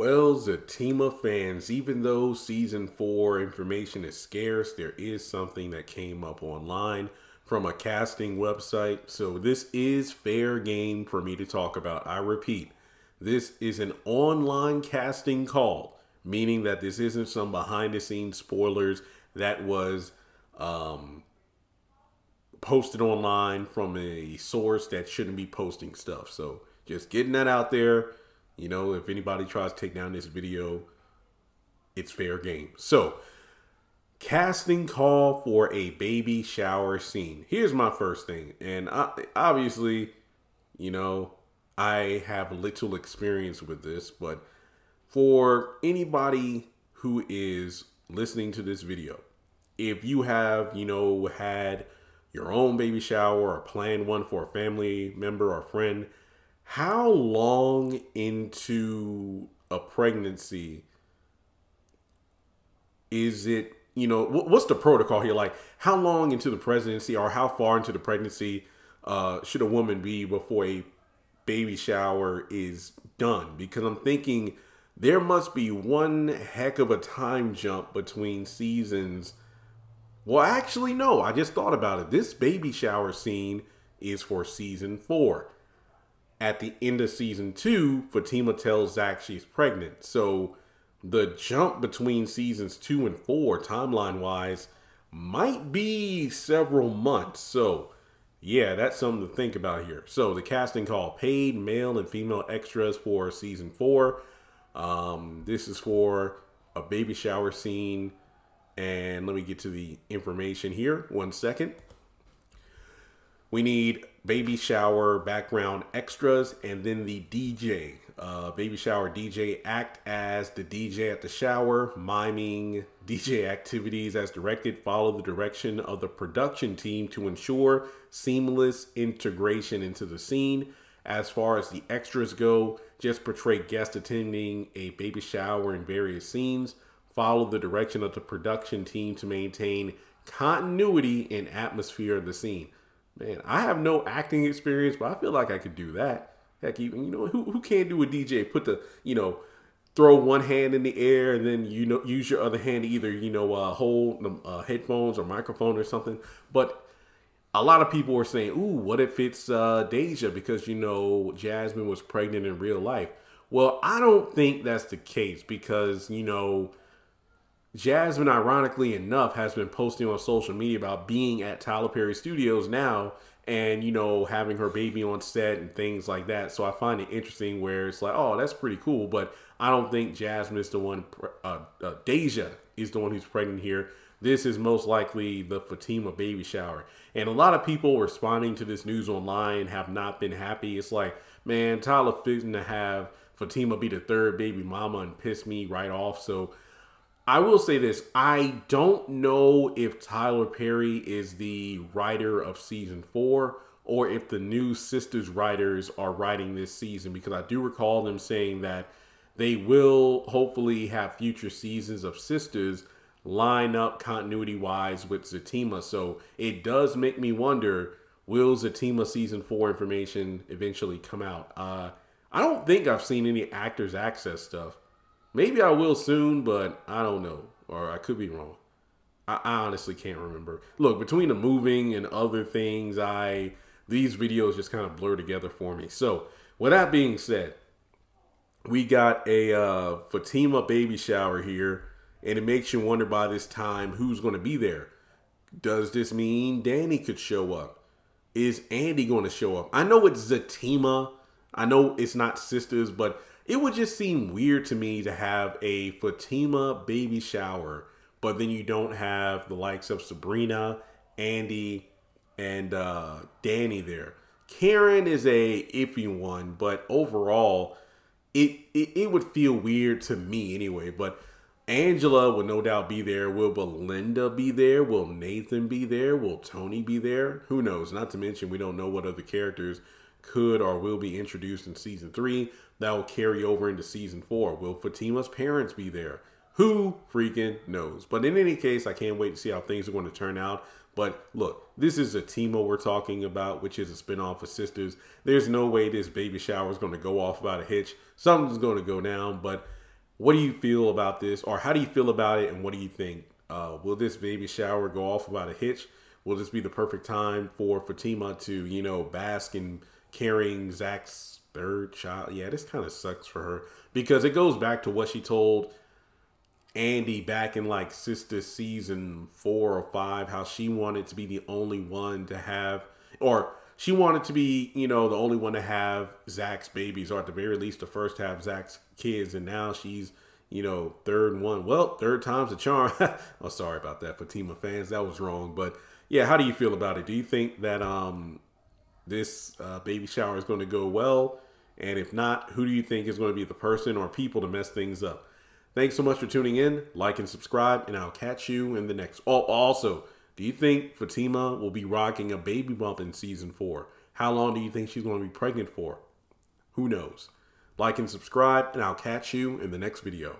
Well, Zatima fans, even though season four information is scarce, there is something that came up online from a casting website. So this is fair game for me to talk about. I repeat, this is an online casting call, meaning that this isn't some behind the scenes spoilers that was um, posted online from a source that shouldn't be posting stuff. So just getting that out there you know, if anybody tries to take down this video, it's fair game. So, casting call for a baby shower scene. Here's my first thing. And I, obviously, you know, I have little experience with this, but for anybody who is listening to this video, if you have, you know, had your own baby shower or planned one for a family member or friend, how long into a pregnancy is it you know what's the protocol here? Like how long into the presidency or how far into the pregnancy uh, should a woman be before a baby shower is done? Because i'm thinking there must be one heck of a time jump between seasons. Well actually no i just thought about it. This baby shower scene is for season four at the end of season two, Fatima tells Zac she's pregnant. So the jump between seasons two and four, timeline wise, might be several months. So yeah, that's something to think about here. So the casting call paid male and female extras for season four. Um, this is for a baby shower scene. And let me get to the information here. One second. We need baby shower background extras and then the DJ. Uh, baby shower DJ act as the DJ at the shower, miming DJ activities as directed. Follow the direction of the production team to ensure seamless integration into the scene. As far as the extras go, just portray guests attending a baby shower in various scenes. Follow the direction of the production team to maintain continuity and atmosphere of the scene. Man, I have no acting experience, but I feel like I could do that. Heck, even you know who who can't do a DJ? Put the you know throw one hand in the air and then you know use your other hand to either you know uh, hold the uh, headphones or microphone or something. But a lot of people were saying, "Ooh, what if it's uh, Deja?" Because you know Jasmine was pregnant in real life. Well, I don't think that's the case because you know Jasmine, ironically enough, has been posting on social media about being at Tyler Perry Studios now and, you know, having her baby on set and things like that. So I find it interesting where it's like, oh, that's pretty cool. But I don't think Jasmine is the one, uh, uh, Deja is the one who's pregnant here. This is most likely the Fatima baby shower. And a lot of people responding to this news online have not been happy. It's like, man, Tyler fitting to have Fatima be the third baby mama and piss me right off. So, I will say this. I don't know if Tyler Perry is the writer of season four or if the new Sistas writers are writing this season because I do recall them saying that they will hopefully have future seasons of Sistas line up continuity wise with Zatima. So it does make me wonder will Zatima season four information eventually come out? Uh, I don't think I've seen any Actors Access stuff. Maybe I will soon, but I don't know. Or I could be wrong. I, I honestly can't remember. Look, between the moving and other things, I these videos just kind of blur together for me. So, with that being said, we got a uh, Fatima baby shower here, and it makes you wonder by this time who's going to be there. Does this mean Danni could show up? Is Andi going to show up? I know it's Zatima. I know it's not Sistas, but it would just seem weird to me to have a Fatima baby shower, but then you don't have the likes of Sabrina, Andi, and uh, Danni there. Karen is a iffy one, but overall, it, it it would feel weird to me anyway. But Angela will no doubt be there. Will Belinda be there? Will Nathan be there? Will Tony be there? Who knows? Not to mention, we don't know what other characters could or will be introduced in season three that will carry over into season four. Will Fatima's parents be there? Who freaking knows? But in any case, I can't wait to see how things are going to turn out. But look, this is Zatima we're talking about, which is a spinoff of Sistas. There's no way this baby shower is going to go off without a hitch. Something's going to go down. But what do you feel about this, or how do you feel about it, and what do you think? Uh, will this baby shower go off without a hitch? Will this be the perfect time for Fatima to, you know, bask in carrying Zac's third child? Yeah, this kind of sucks for her because it goes back to what she told Andi back in like sister season four or five, how she wanted to be the only one to have, or she wanted to be, you know, the only one to have Zac's babies, or at the very least, the first to have Zac's kids. And now she's, you know, third one. Well, third time's a charm. oh, sorry about that, Fatima fans. That was wrong. But yeah, how do you feel about it? Do you think that um this uh, baby shower is going to go well? And if not, who do you think is going to be the person or people to mess things up? Thanks so much for tuning in. Like and subscribe, and I'll catch you in the next. Oh, also, do you think Fatima will be rocking a baby bump in season four? How long do you think she's going to be pregnant for? Who knows? Like and subscribe, and I'll catch you in the next video.